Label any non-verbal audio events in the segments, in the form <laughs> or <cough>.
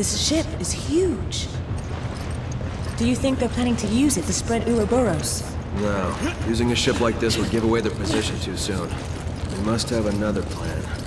This ship is huge. Do you think they're planning to use it to spread Ouroboros? No. Using a ship like this would give away their position too soon. They must have another plan.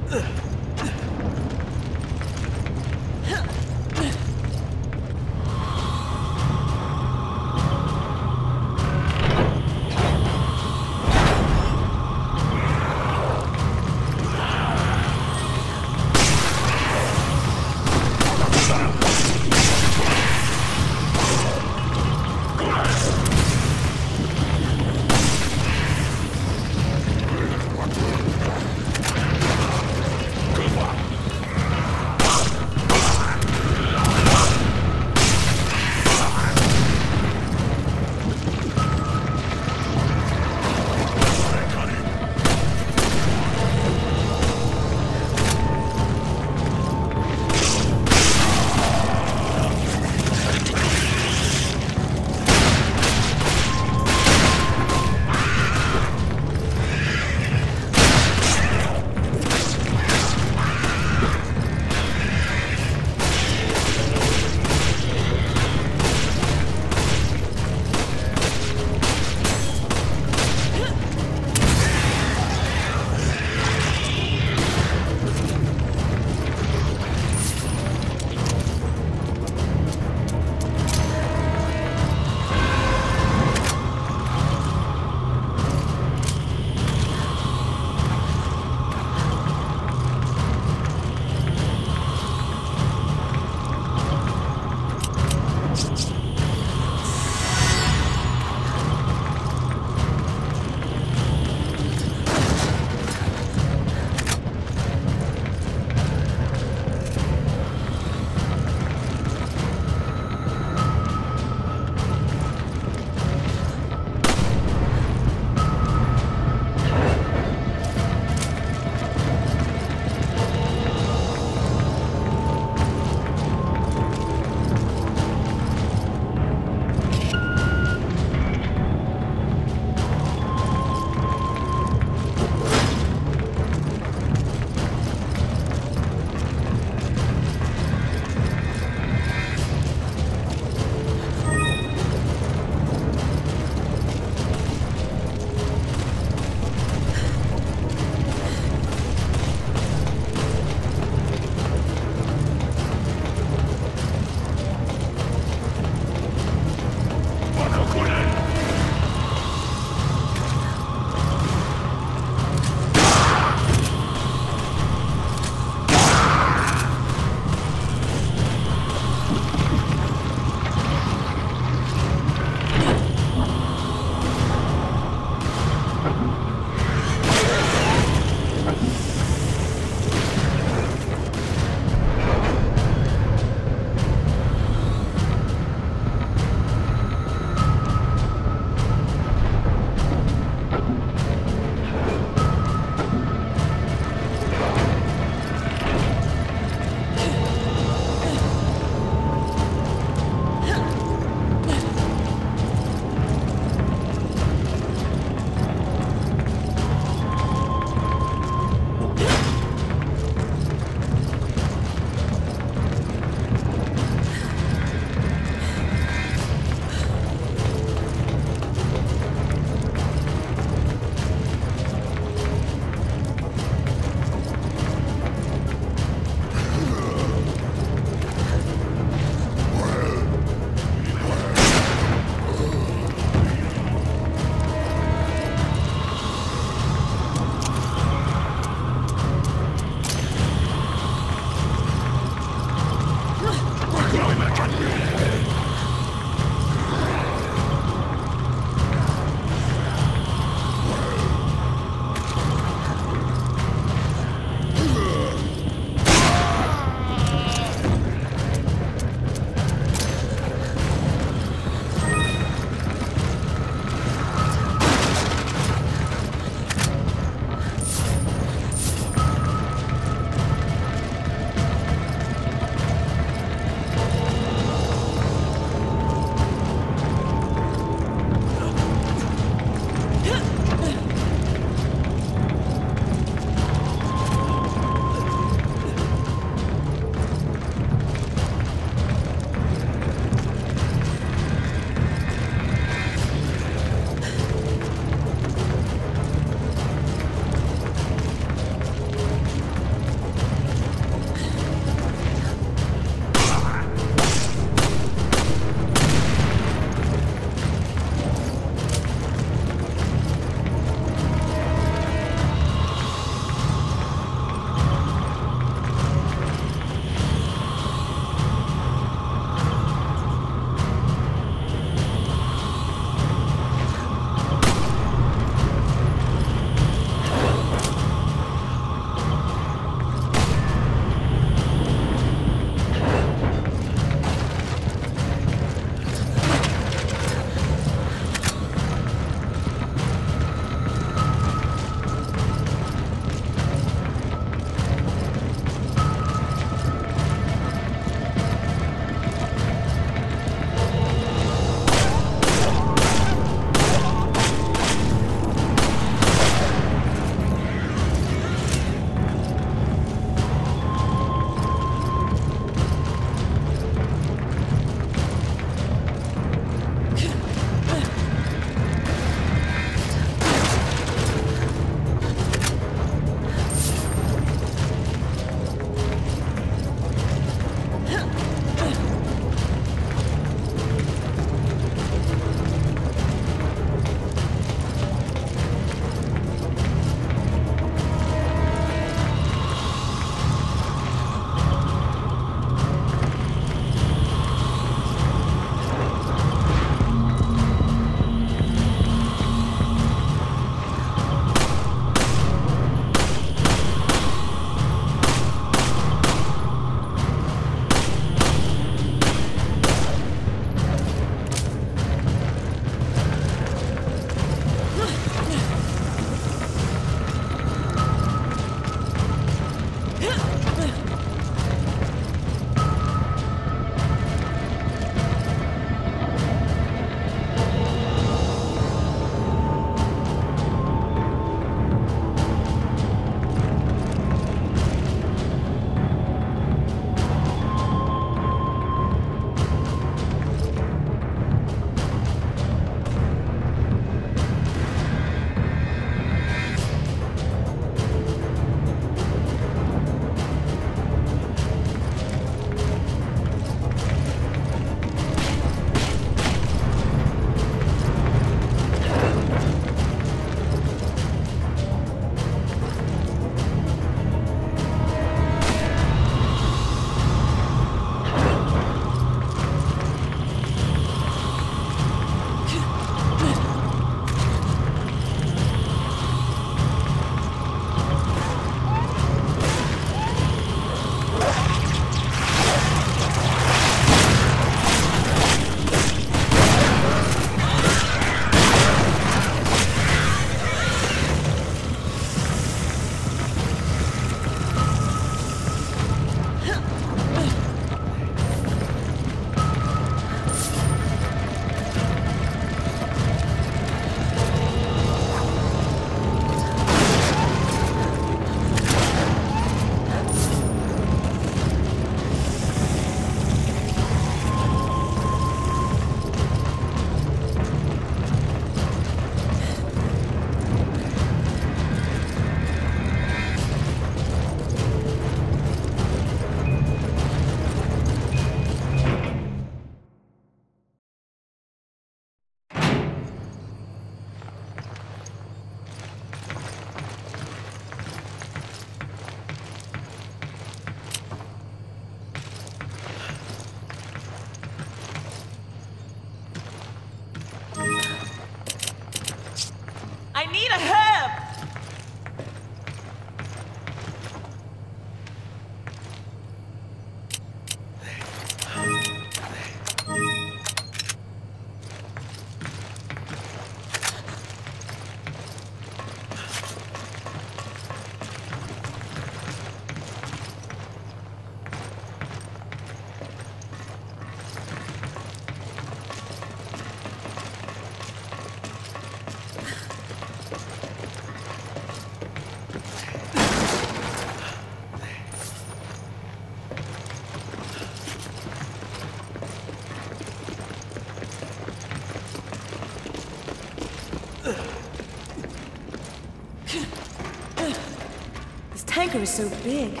Hangar is so big.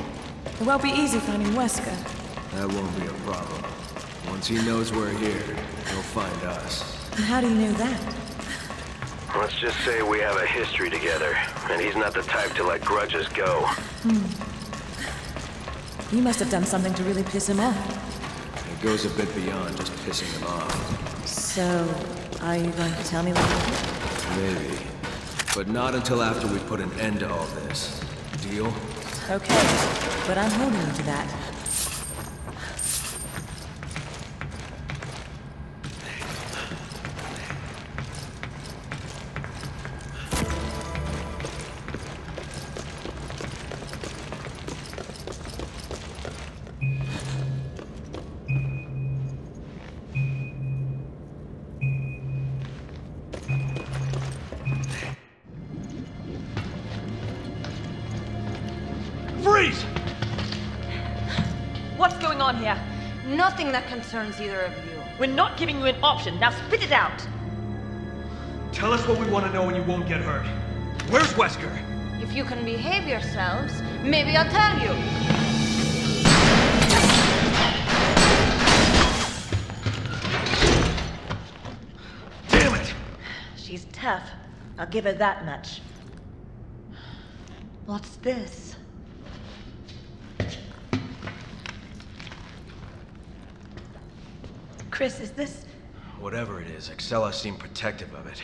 It won't be easy finding Wesker. That won't be a problem. Once he knows we're here, he'll find us. How do you know that? Let's just say we have a history together, and he's not the type to let grudges go. Hmm. You must have done something to really piss him off. It goes a bit beyond just pissing him off. So, are you going to tell me what you Maybe. But not until after we put an end to all this. Deal? Okay, but I'm holding you to that. Concerns either of you. We're not giving you an option. Now spit it out. Tell us what we want to know and you won't get hurt. Where's Wesker? If you can behave yourselves, maybe I'll tell you. Damn it! She's tough. I'll give her that much. What's this? Chris, is this... Whatever it is, Excella seemed protective of it.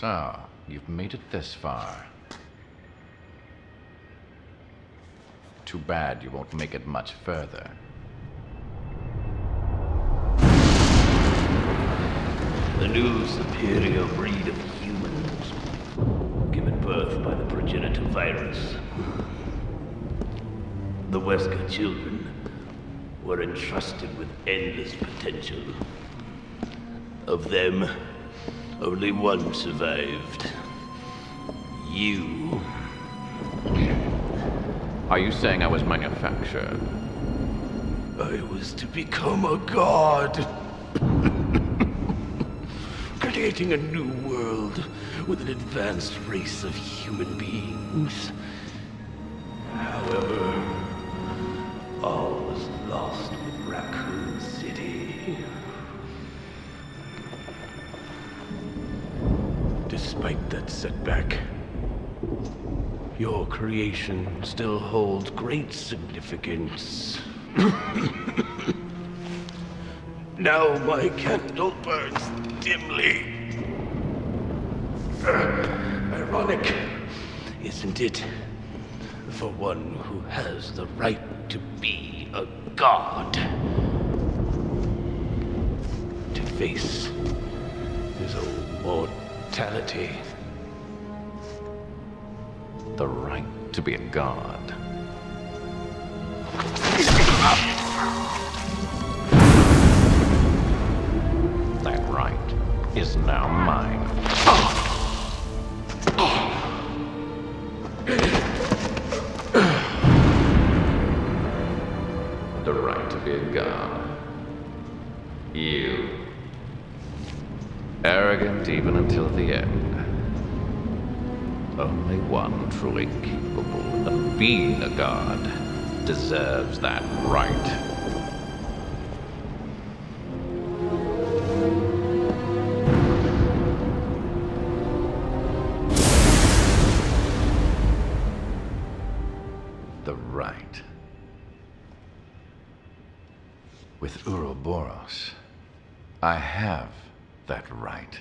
So, you've made it this far. Too bad you won't make it much further. The new superior breed of humans, given birth by the progenitor virus. The Wesker children were entrusted with endless potential. Of them, only one survived. You. Are you saying I was manufactured? I was to become a god. <laughs> Creating a new world with an advanced race of human beings. Setback, your creation still holds great significance. <coughs> now my candle burns dimly. Uh, ironic, isn't it? For one who has the right to be a god. To face his own mortality. The right to be a god. That right is now mine. The right to be a god. You. Arrogant even until the end. Only one truly capable of being a god deserves that right. The right. With Uroboros, I have that right.